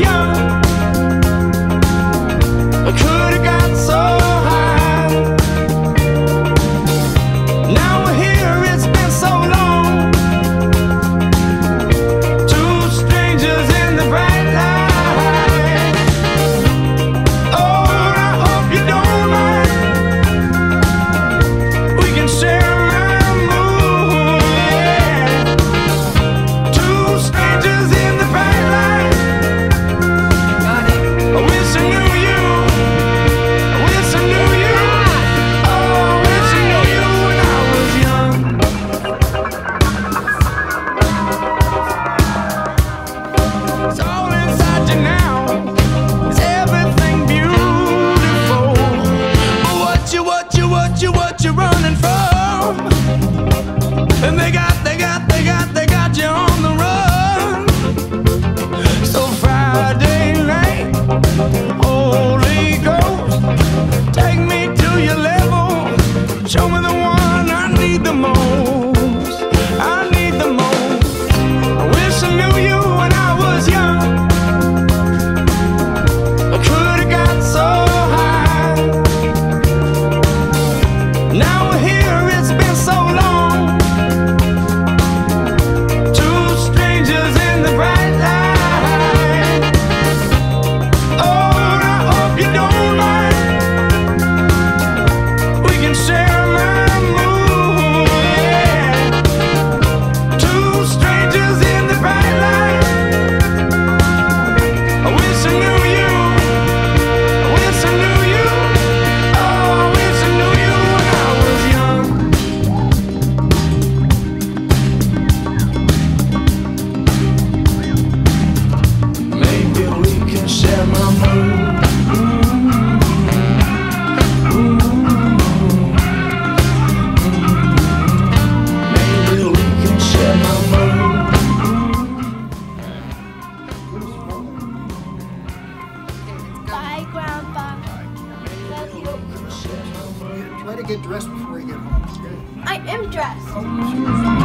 young. Holy Ghost. Take me to your level. Show me. Try to get dressed before you get home. I am dressed.